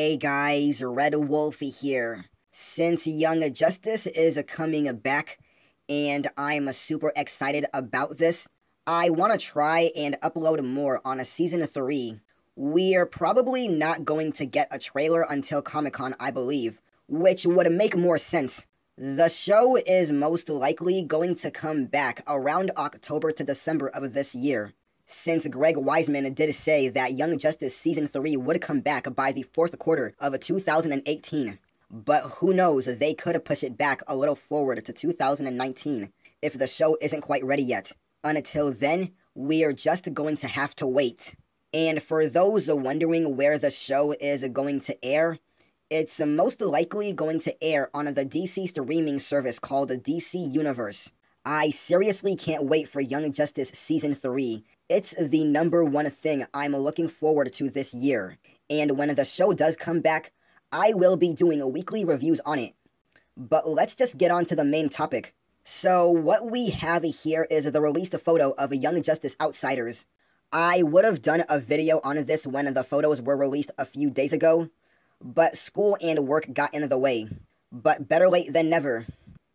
Hey guys, Red Wolf here. Since Young Justice is coming back and I'm super excited about this, I want to try and upload more on a season 3. We're probably not going to get a trailer until Comic Con, I believe, which would make more sense. The show is most likely going to come back around October to December of this year since Greg Weisman did say that Young Justice Season 3 would come back by the fourth quarter of 2018. But who knows, they could push it back a little forward to 2019 if the show isn't quite ready yet. Until then, we're just going to have to wait. And for those wondering where the show is going to air, it's most likely going to air on the DC streaming service called DC Universe. I seriously can't wait for Young Justice Season 3 it's the number one thing I'm looking forward to this year, and when the show does come back, I will be doing weekly reviews on it. But let's just get on to the main topic. So, what we have here is the released photo of Young Justice Outsiders. I would have done a video on this when the photos were released a few days ago, but school and work got in the way. But better late than never.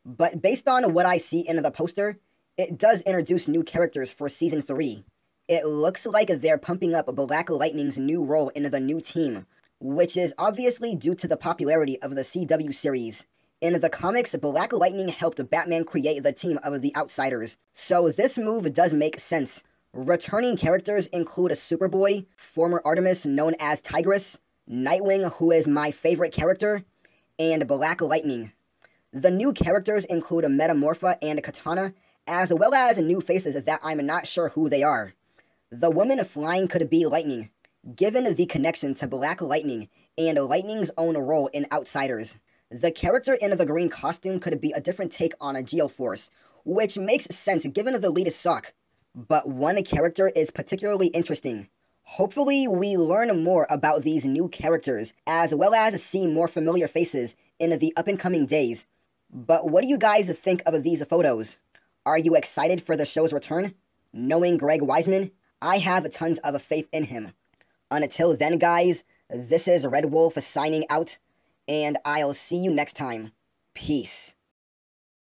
But based on what I see in the poster, it does introduce new characters for Season 3. It looks like they're pumping up Black Lightning's new role in the new team, which is obviously due to the popularity of the CW series. In the comics, Black Lightning helped Batman create the team of the Outsiders, so this move does make sense. Returning characters include a Superboy, former Artemis known as Tigress, Nightwing, who is my favorite character, and Black Lightning. The new characters include a Metamorpho and Katana, as well as new faces that I'm not sure who they are. The woman flying could be Lightning, given the connection to Black Lightning and Lightning's own role in Outsiders. The character in the green costume could be a different take on a Geoforce, which makes sense given the lead suck. But one character is particularly interesting. Hopefully, we learn more about these new characters, as well as see more familiar faces in the up and coming days. But what do you guys think of these photos? Are you excited for the show's return? Knowing Greg Weisman, I have tons of faith in him. Until then, guys, this is Red Wolf signing out, and I'll see you next time. Peace.